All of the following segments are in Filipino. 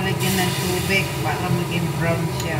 lalagyan ng tubig para maging brown siya.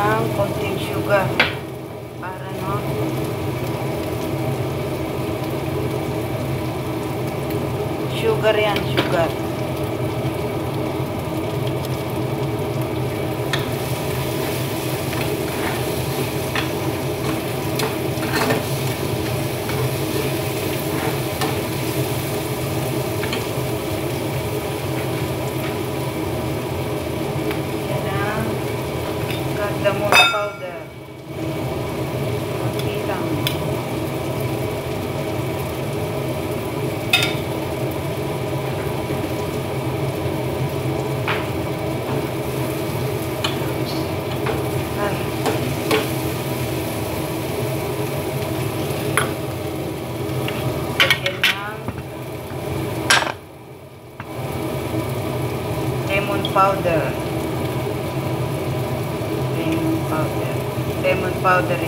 ng konting sugar. Para no? Sugar yan sugar. Powder. Lemon powder. Lemon powder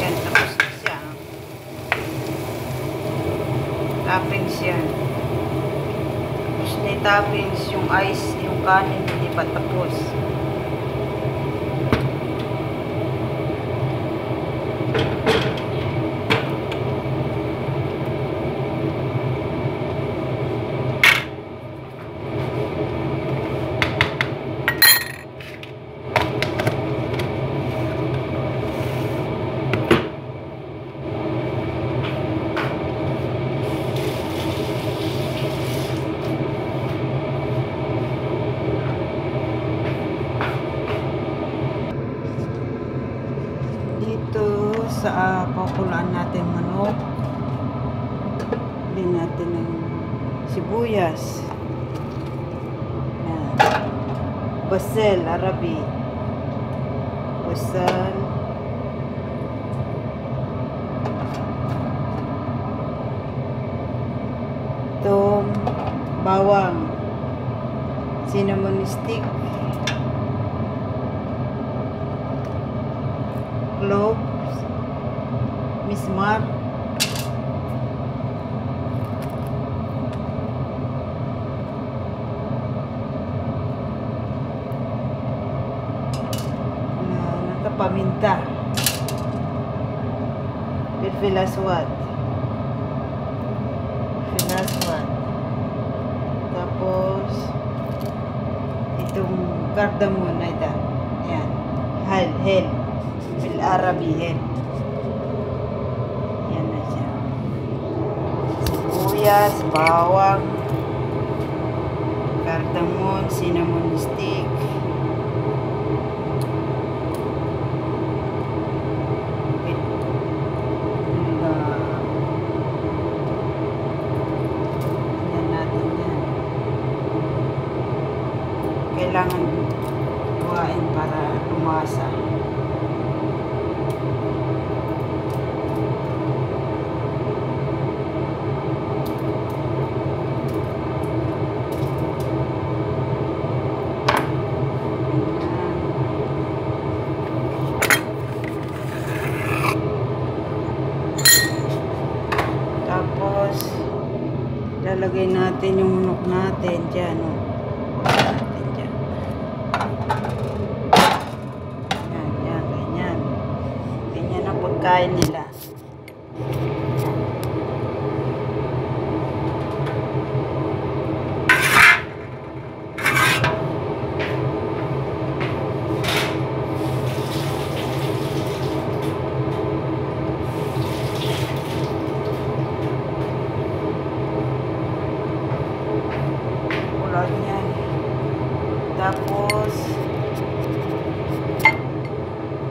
Yan, tapos na siya. Toppings yan. Tapos na yung toppings, yung ice, yung kanin, hindi pa tapos. Natin manok, din natin ng sibuyas. Yan. Basel, Arabi. Basal. Tom, bawang. Cinnamon stick. cloves, mismar, na nakapaminta, pilpilaswat, pilpilaswat, tapos itong cardamom na ito, yan, hal, hel, Bil-Arabihin. Yan na siya. Sibuyas, bawang, cardamom, cinnamon stick, yan. Kailangan buhain para lumasa. Tapos, lalagay natin yung manok natin dyan. Oh. Natin dyan. Yan, yan, ganyan. Ganyan ang pagkain nila. Ulan yan. Tapos,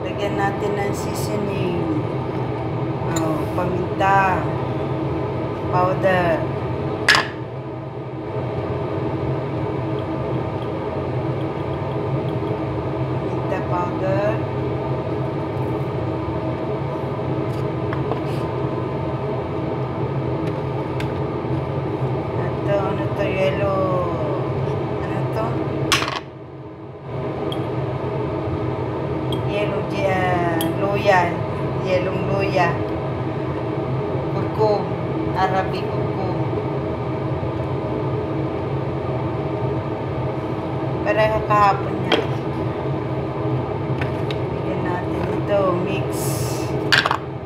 lagyan natin ng seasoning. Oh, paminta. Powder. Paminta powder. yellow uh, luya, yellow luya, kurkum, Arabic kurkum. Pareho kahapon niya. Bigyan natin ito, mix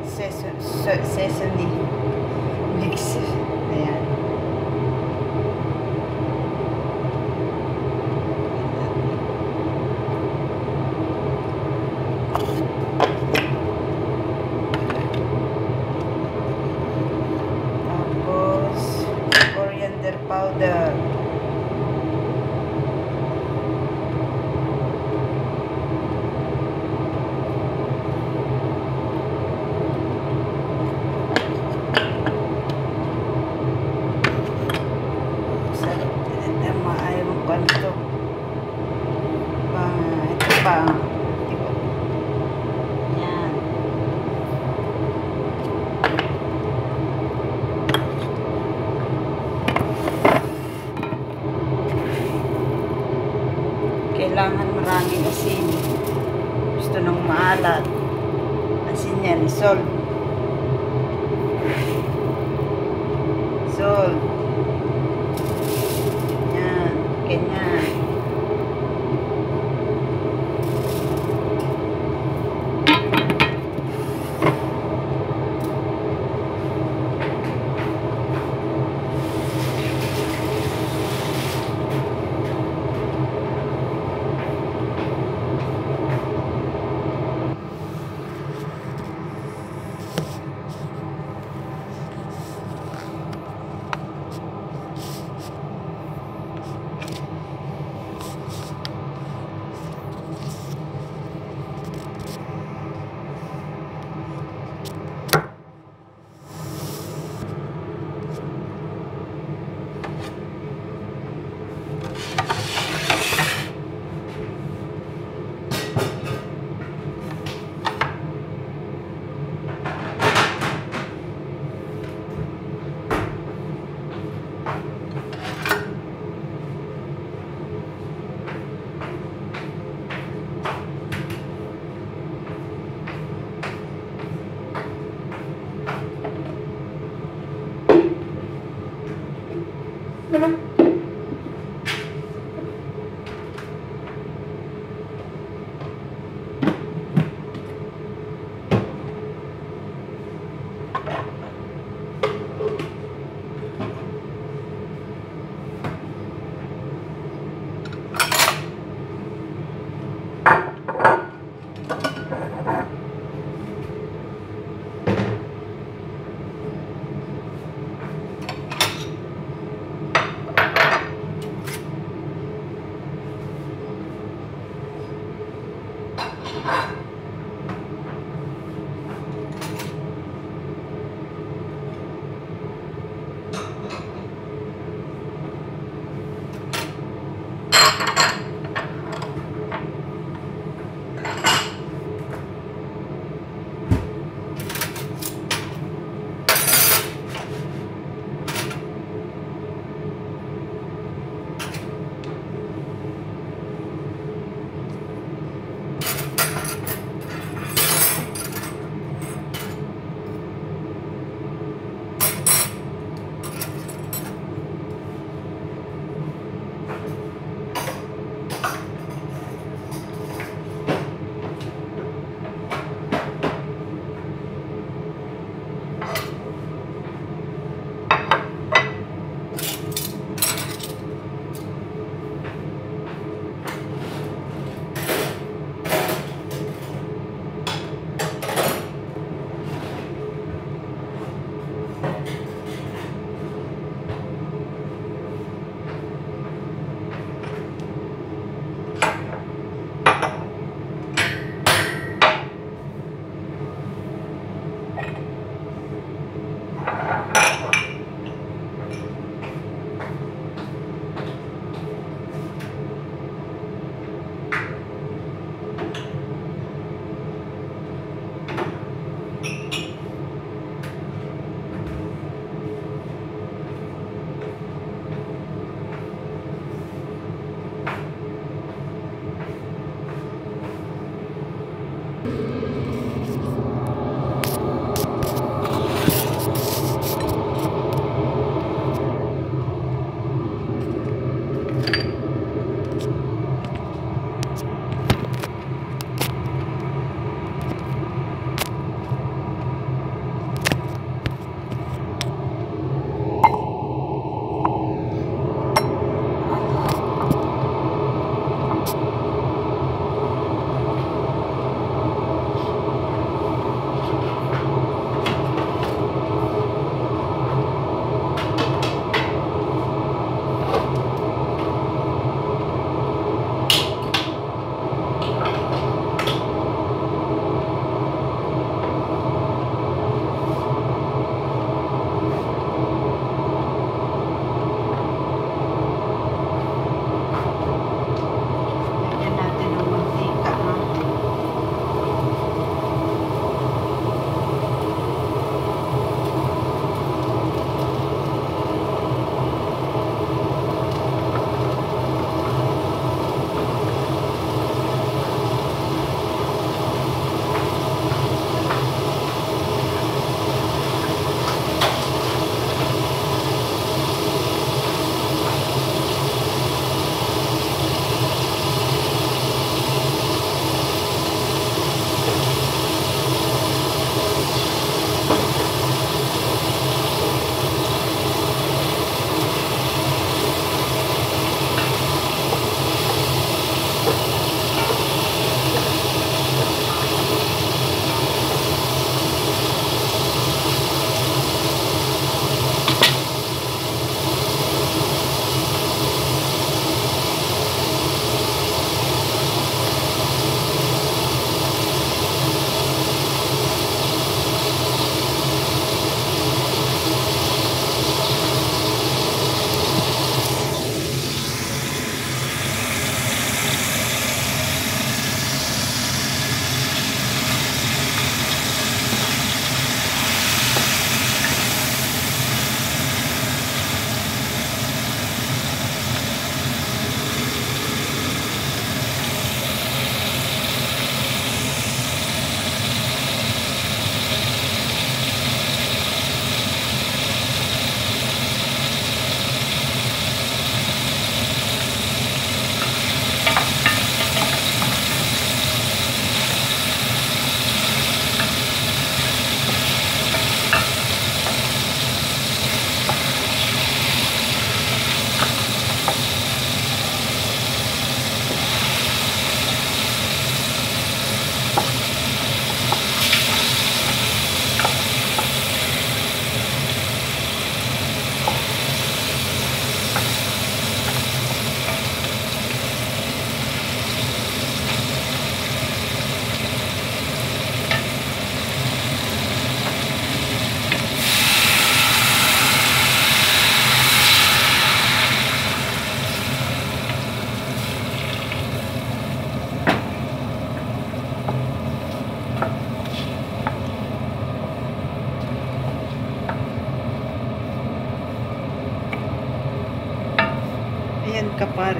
sesame, sesame mix. Ayan. Tapos, coriander powder.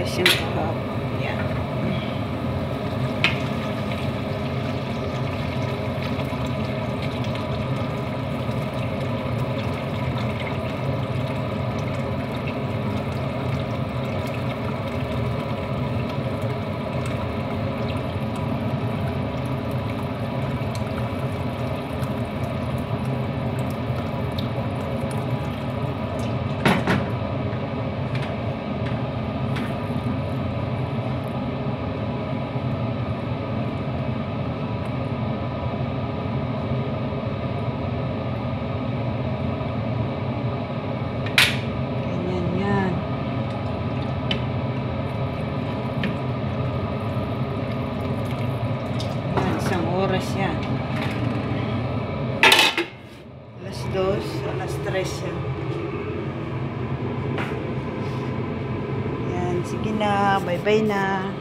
Спасибо. Bye-bye na.